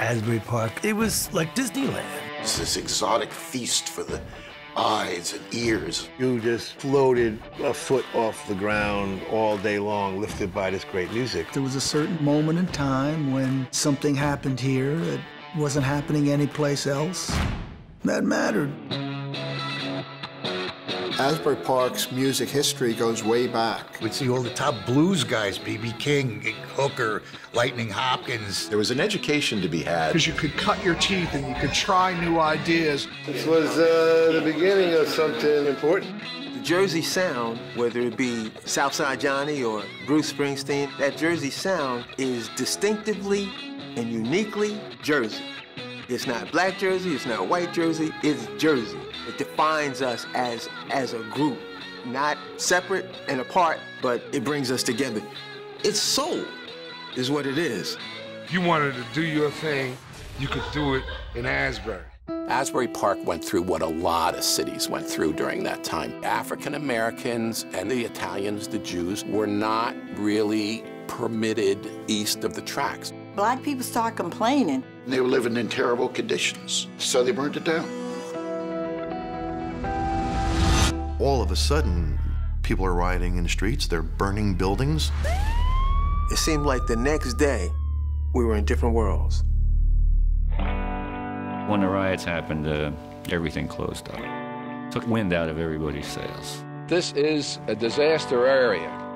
Asbury Park. It was like Disneyland. It's this exotic feast for the eyes and ears. You just floated a foot off the ground all day long, lifted by this great music. There was a certain moment in time when something happened here that wasn't happening anyplace else. That mattered. Asbury Park's music history goes way back. We'd see all the top blues guys, B.B. King, Hooker, Lightning Hopkins. There was an education to be had. Because you could cut your teeth and you could try new ideas. This was uh, the beginning of something important. The Jersey sound, whether it be Southside Johnny or Bruce Springsteen, that Jersey sound is distinctively and uniquely Jersey. It's not black Jersey, it's not white Jersey, it's Jersey. It defines us as, as a group, not separate and apart, but it brings us together. It's soul, is what it is. If you wanted to do your thing, you could do it in Asbury. Asbury Park went through what a lot of cities went through during that time. African Americans and the Italians, the Jews, were not really permitted east of the tracks. Black people started complaining. They were living in terrible conditions, so they burned it down. All of a sudden, people are rioting in the streets, they're burning buildings. It seemed like the next day, we were in different worlds. When the riots happened, uh, everything closed up. Took wind out of everybody's sails. This is a disaster area.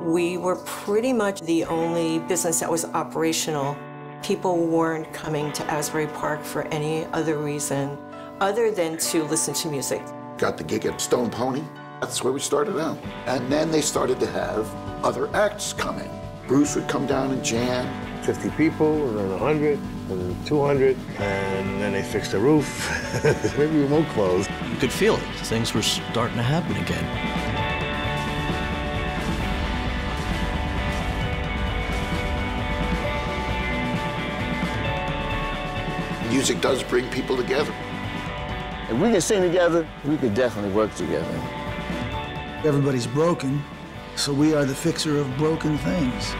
We were pretty much the only business that was operational. People weren't coming to Asbury Park for any other reason other than to listen to music. Got the gig at Stone Pony. That's where we started out. And then they started to have other acts come in. Bruce would come down and jam. 50 people, and then 100, and then 200, and then they fixed the roof. Maybe we won't close. You could feel it. Things were starting to happen again. Music does bring people together. If we can sing together, we can definitely work together. Everybody's broken, so we are the fixer of broken things.